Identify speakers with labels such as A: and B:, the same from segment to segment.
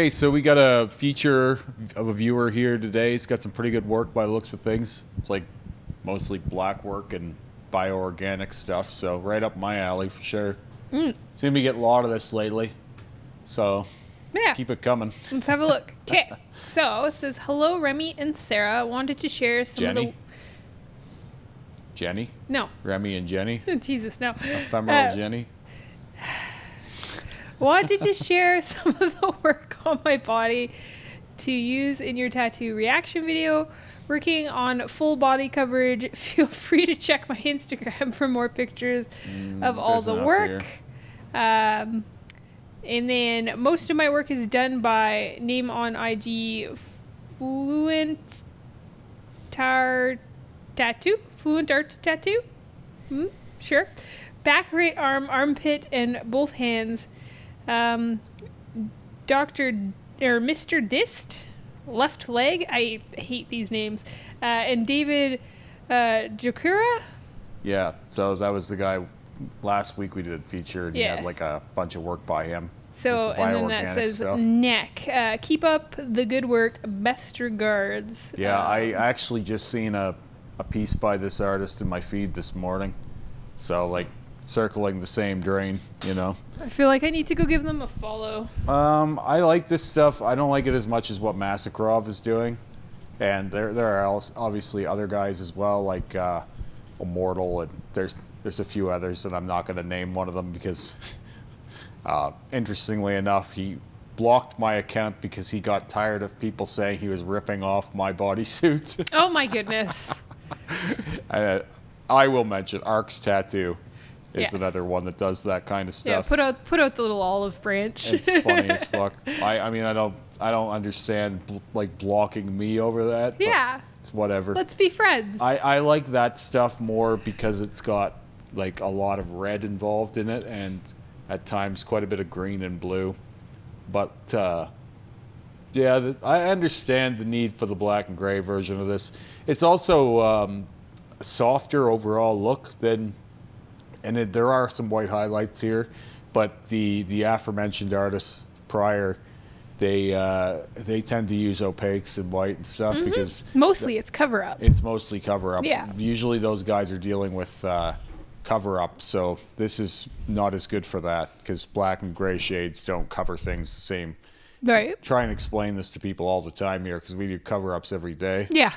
A: Okay, so we got a feature of a viewer here today. He's got some pretty good work by the looks of things. It's like mostly black work and bioorganic stuff, so right up my alley for sure.
B: Mm.
A: Seem to get a lot of this lately, so
B: Yeah.
A: keep it coming.
B: Let's have a look. Okay. so it says, Hello, Remy and Sarah. Wanted to share some of the.
A: Jenny,
B: No.
A: Remy, and Jenny,
B: Jesus, no.
A: ephemeral
B: Uh,
A: Jenny.
B: Wanted to share some of the work on my body to use in your tattoo reaction video. Working on full body coverage. Feel free to check my Instagram for more pictures of all
A: Mm,
B: the work. Um, and then most of my work is done by name on IG Fluent Tar Tattoo. Fluent Arts Tattoo. Hmm, sure. Back, right arm, armpit, and both hands. Um, Doctor or Mr. Dist, left leg. I hate these names. Uh, and David uh, Jokura.
A: Yeah, so that was the guy last week we did a feature, and he
B: Yeah.
A: had like a bunch of work by him.
B: So and then that says
A: stuff.
B: neck. Uh, keep up the good work. Best regards.
A: Yeah,
B: Uh,
A: I actually just seen a, a piece by this artist in my feed this morning. So like circling the same drain, you know.
B: I feel like I need to go give them a follow.
A: Um, I like this stuff. I don't like it as much as what Masakrov is doing, and there there are obviously other guys as well, like uh, Immortal, and there's there's a few others, and I'm not going to name one of them because, uh, interestingly enough, he blocked my account because he got tired of people saying he was ripping off my bodysuit.
B: Oh my goodness.
A: uh, I will mention Ark's tattoo is
B: Yes.
A: another one that does that kind of stuff.
B: yeah, put out put out the little olive branch.
A: It's funny as fuck. I, I mean, I don't, I don't understand bl- like blocking me over that.
B: Yeah.
A: it's whatever.
B: Let's be friends.
A: I, I like that stuff more because it's got like a lot of red involved in it, and at times quite a bit of green and blue. But uh, yeah, the, I understand the need for the black and gray version of this. It's also um, softer overall look than and it, there are some white highlights here, but the the aforementioned artists prior, they uh, they tend to use opaques and white and stuff because
B: Mostly it's cover up.
A: it's mostly cover up.
B: Yeah.
A: Usually those guys are dealing with uh, cover up, so this is not as good for that because black and gray shades don't cover things the same.
B: Right.
A: Try and explain this to people all the time here because we do cover ups every day.
B: Yeah.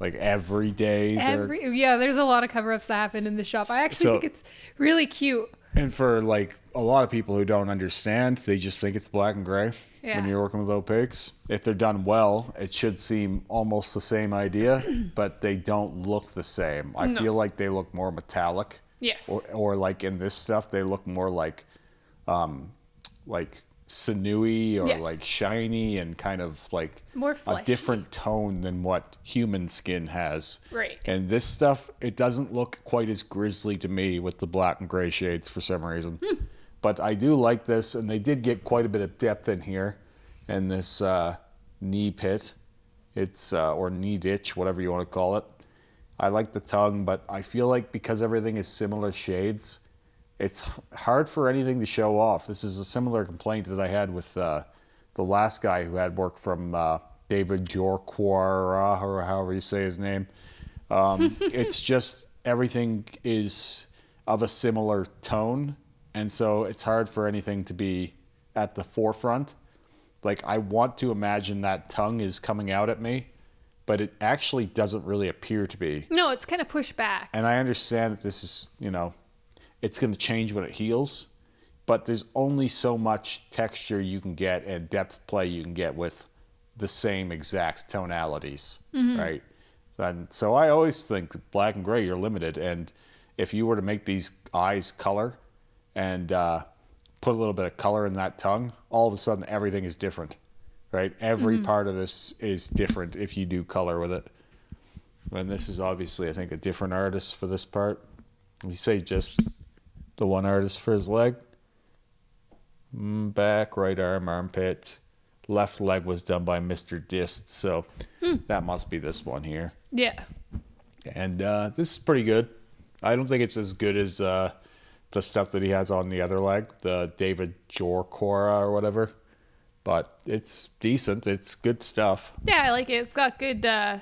A: Like every day.
B: Every, yeah, there's a lot of cover ups that happen in the shop. I actually
A: So-
B: think it's really cute.
A: And for like a lot of people who don't understand, they just think it's black and gray
B: Yeah.
A: when you're working with opaques. If they're done well, it should seem almost the same idea, but they don't look the same. I
B: No.
A: feel like they look more metallic.
B: Yes.
A: Or, or like in this stuff, they look more like, um, like sinewy or
B: Yes.
A: like shiny and kind of like
B: More
A: a different tone than what human skin has.
B: Right.
A: And this stuff, it doesn't look quite as grisly to me with the black and gray shades for some reason.
B: Hmm.
A: But I do like this, and they did get quite a bit of depth in here and this uh, knee pit. It's uh, or knee ditch, whatever you want to call it. I like the tongue, but I feel like because everything is similar shades, it's hard for anything to show off. This is a similar complaint that I had with uh, the last guy who had work from uh, David Jorquera, or however you say his name. Um, it's just everything is of a similar tone, and so it's hard for anything to be at the forefront. Like I want to imagine that tongue is coming out at me, but it actually doesn't really appear to be.
B: No, it's kind of pushed back.
A: And I understand that this is, you know, it's going to change when it heals, but there's only so much texture you can get and depth play you can get with the same exact tonalities, right? And so I always think black and gray, you're limited. And if you were to make these eyes color and uh, put a little bit of color in that tongue, all of a sudden everything is different, right? Every part of this is different if you do color with it. And this is obviously, I think, a different artist for this part. You say just the one artist for his leg. Mm, Back, right arm, armpit. Left leg was done by Mr. Dist, so that must be this one here.
B: Yeah.
A: And uh, this is pretty good. I don't think it's as good as uh, the stuff that he has on the other leg, the David Jorcora or whatever. but it's decent. It's good stuff.
B: Yeah, I like it. It's got good. Uh,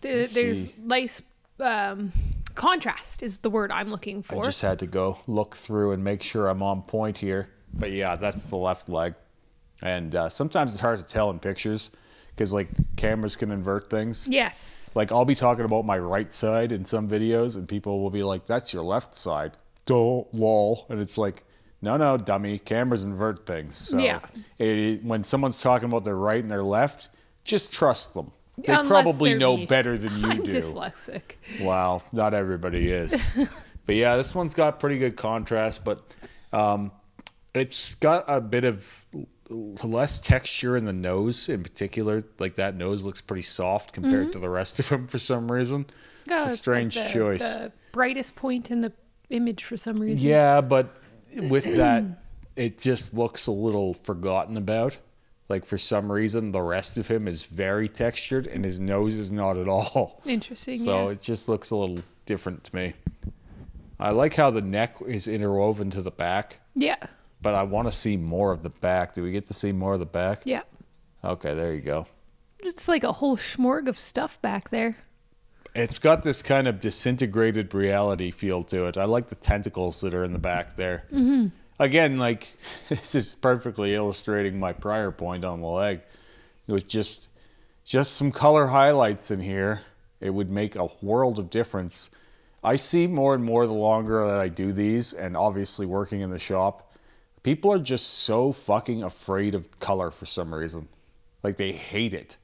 B: th- there's nice um, contrast is the word I'm looking for.
A: I just had to go look through and make sure I'm on point here. But yeah, that's the left leg. And uh, sometimes it's hard to tell in pictures because like cameras can invert things.
B: yes.
A: Like I'll be talking about my right side in some videos, and people will be like, "That's your left side." Don't lol, and it's like, no, no, dummy. Cameras invert things. So
B: Yeah.
A: it- when someone's talking about their right and their left, just trust them. They
B: Unless
A: probably know
B: me.
A: better than you
B: I'm
A: do.
B: dyslexic.
A: Wow, not everybody is. but yeah, this one's got pretty good contrast, but um, it's got a bit of less texture in the nose in particular. Like that nose looks pretty soft compared to the rest of them for some reason.
B: Yeah,
A: it's a
B: like
A: strange
B: the-
A: choice.
B: The brightest point in the image for some reason.
A: Yeah, but with that, it just looks a little forgotten about. Like for some reason, the rest of him is very textured, and his nose is not at all.
B: Interesting.
A: So
B: yeah.
A: it just looks a little different to me. I like how the neck is interwoven to the back,
B: yeah.
A: but I want to see more of the back. Do we get to see more of the back?
B: Yeah.
A: Okay, there you go.
B: It's like a whole smorg of stuff back there.
A: It's got this kind of disintegrated reality feel to it. I like the tentacles that are in the back there. Mm-hmm. Again, like this is perfectly illustrating my prior point on the leg. It was just just some color highlights in here. It would make a world of difference. I see more and more the longer that I do these, and obviously working in the shop, people are just so fucking afraid of color for some reason. Like they hate it.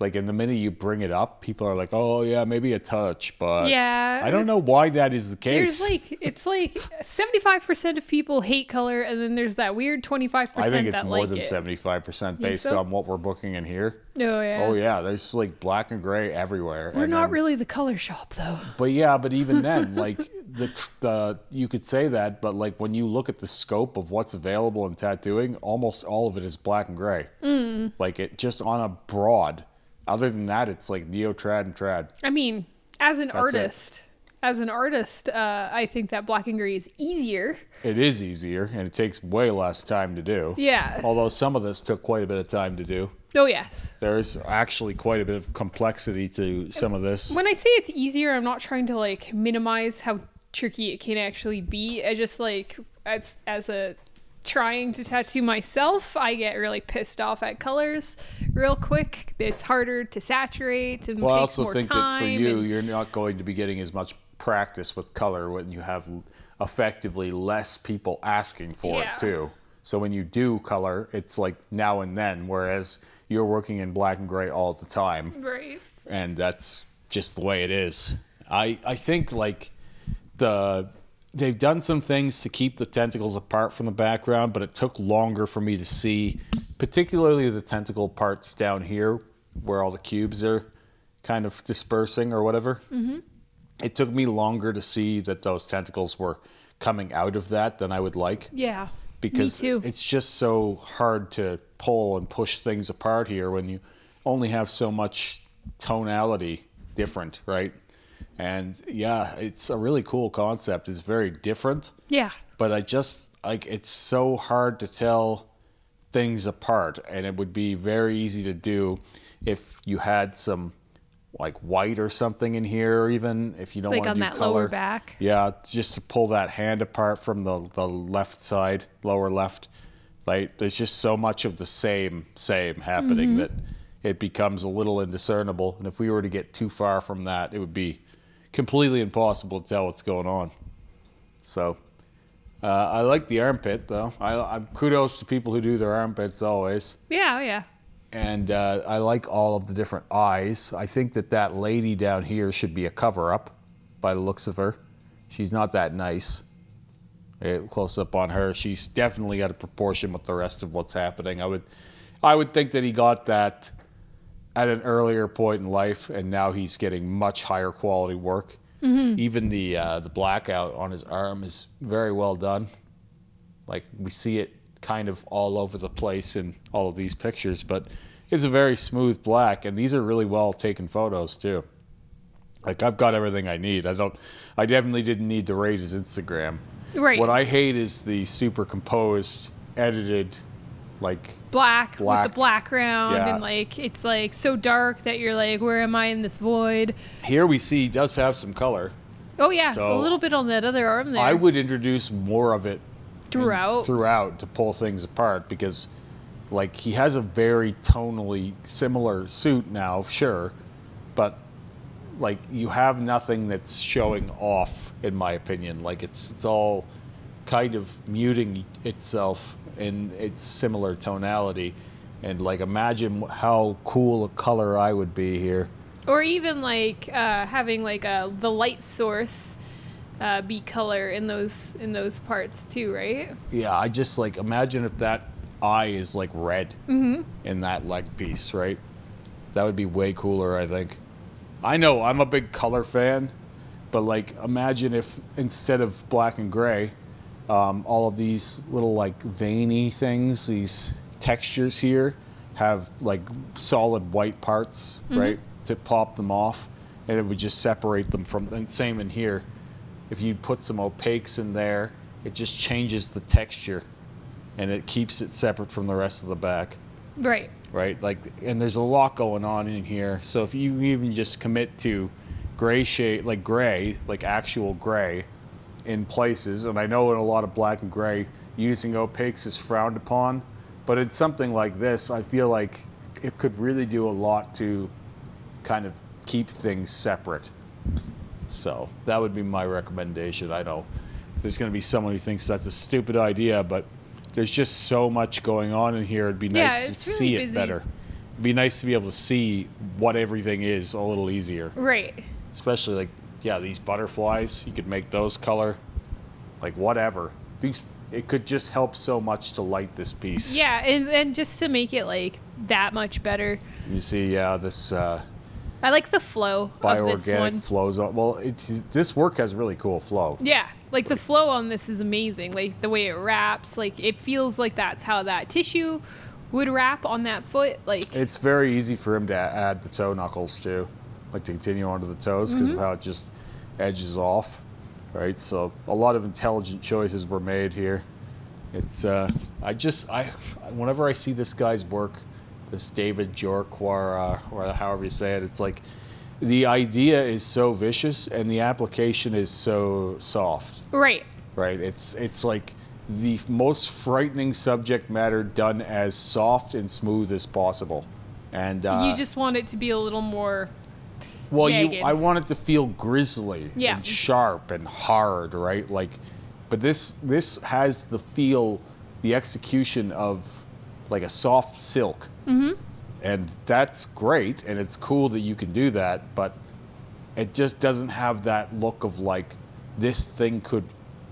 A: Like in the minute you bring it up, people are like, "Oh yeah, maybe a touch," but
B: Yeah,
A: I don't know why that is the case.
B: There's like it's like seventy five percent of people hate color, and then there's that weird twenty five percent.
A: I think it's more
B: like
A: than seventy-five percent based
B: so?
A: on what we're booking in here.
B: Oh yeah.
A: Oh yeah, there's like black and gray everywhere.
B: We're
A: and
B: not
A: then-
B: really the color shop though.
A: But yeah, but even then, like the the you could say that, but like when you look at the scope of what's available in tattooing, almost all of it is black and gray. Mm. Like it just on a broad. Other than that, it's like neo trad and trad.
B: I mean, as an
A: it.
B: artist, as an artist, uh, I think that black and gray is easier.
A: It is easier and it takes way less time to do.
B: Yeah.
A: Although some of this took quite a bit of time to do.
B: Oh yes.
A: There's actually quite a bit of complexity to some of this.
B: When I say it's easier, I'm not trying to like minimize how tricky it can actually be. I just like as as a trying to tattoo myself, I get really pissed off at colors real quick. It's harder to saturate and
A: Well, I also
B: more
A: think
B: time.
A: that for you,
B: and-
A: you're not going to be getting as much practice with color when you have effectively less people asking for
B: Yeah.
A: it too. So when you do color, it's like now and then, whereas you're working in black and gray all the time,
B: right.
A: and that's just the way it is. I I think like the they've done some things to keep the tentacles apart from the background, but it took longer for me to see, particularly the tentacle parts down here where all the cubes are kind of dispersing or whatever. Mm-hmm. It took me longer to see that those tentacles were coming out of that than I would like
B: Yeah.
A: because
B: Me too.
A: it's just so hard to pull and push things apart here when you only have so much tonality different, right? And yeah, it's a really cool concept. It's very different,
B: Yeah.
A: but I just like it's so hard to tell things apart and it would be very easy to do if you had some like white or something in here or even if you don't
B: Like
A: want
B: on
A: to do
B: that
A: color.
B: lower back.
A: Yeah, just to pull that hand apart from the, the left side, lower left. Like there's just so much of the same same happening
B: Mm-hmm.
A: that it becomes a little indiscernible. And if we were to get too far from that, it would be completely impossible to tell what's going on. So uh, I like the armpit though. I, I kudos to people who do their armpits always
B: Yeah. Oh, yeah.
A: and uh, I like all of the different eyes. I think that that lady down here should be a cover up, by the looks of her. She's not that nice. Eh, close up on her, she's definitely out of proportion with the rest of what's happening. I would, I would think that he got that at an earlier point in life, and now he's getting much higher quality work. Even the uh, the blackout on his arm is very well done. Like we see it kind of all over the place in all of these pictures, but it's a very smooth black, and these are really well taken photos too. Like I've got everything I need. I don't. I definitely didn't need to rate his Instagram.
B: Right.
A: What I hate is the super composed, edited like
B: black, with
A: Black.
B: the background
A: Yeah.
B: and like it's like so dark that you're like, where am I in this void?
A: here we see does have some color.
B: Oh yeah, a little bit on that other arm there.
A: I would introduce more of it
B: throughout.
A: throughout to pull things apart because like he has a very tonally similar suit now, sure, but like you have nothing that's showing off in my opinion. Like it's it's all kind of muting itself in its similar tonality. And like imagine how cool a color I would be here.
B: or even like uh, having like a the light source uh, be color in those in those parts too, right?
A: Yeah, I just like imagine if that eye is like red in that leg piece, right? That would be way cooler, I think. I know I'm a big color fan, but like imagine if instead of black and gray, um, all of these little like veiny things, these textures here, have like solid white parts, right, to pop them off, and it would just separate them from. And same in here, if you put some opaques in there, it just changes the texture, and it keeps it separate from the rest of the back
B: Right.
A: right? Like, and there's a lot going on in here. So if you even just commit to gray shade, like gray, like actual gray, in places, and I know in a lot of black and gray, using opaques is frowned upon, but in something like this, I feel like it could really do a lot to kind of keep things separate. So that would be my recommendation. I know there's going to be someone who thinks that's a stupid idea, but there's just so much going on in here. It'd be
B: Yeah,
A: nice to
B: it's really
A: see it
B: busy.
A: better. It'd be nice to be able to see what everything is a little easier.
B: Right.
A: Especially like, yeah, these butterflies, you could make those color, like whatever. These, it could just help so much to light this piece.
B: Yeah, and and just to make it like that much better.
A: You see, yeah, this uh,
B: I like the flow of this
A: bioorganic flows on. Well, it's, this work has really cool flow.
B: Yeah, like the flow on this is amazing. Like the way it wraps, like it feels like that's how that tissue would wrap on that foot. Like
A: It's very easy for him to add the toe knuckles too, like to continue onto the toes because
B: Mm-hmm.
A: of how it just edges off, right? So a lot of intelligent choices were made here. It's uh, I just I whenever I see this guy's work, this David Jork or uh, or however you say it, it's like the idea is so vicious and the application is so soft
B: right.
A: right? It's it's like the most frightening subject matter done as soft and smooth as possible. And uh,
B: you just want it to be a little more
A: well, you. I want it to feel grisly
B: Yeah.
A: and sharp and hard, right? Like, but this this has the feel, the execution of like a soft silk, mm-hmm. and that's great, and it's cool that you can do that, but it just doesn't have that look of like this thing could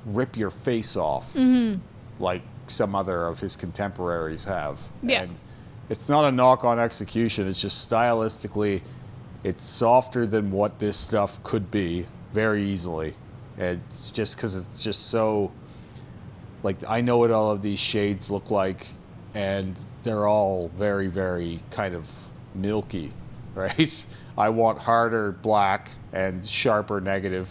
A: rip your face off,
B: Mm-hmm.
A: like some other of his contemporaries have.
B: Yeah.
A: And it's not a knock on execution. It's just stylistically, it's softer than what this stuff could be very easily. It's just because it's just so, like, I know what all of these shades look like, and they're all very, very kind of milky, right? I want harder black and sharper negative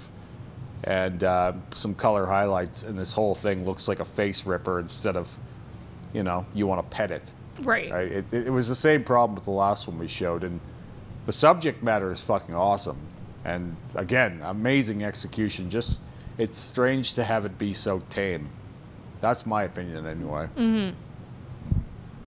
A: and uh, some color highlights, and this whole thing looks like a face ripper instead of, you know, you want to pet it.
B: right.
A: Right? It, it was the same problem with the last one we showed, and the subject matter is fucking awesome. And again, amazing execution. Just it's strange to have it be so tame. That's my opinion, anyway.
B: Mm-hmm.